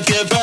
give, give.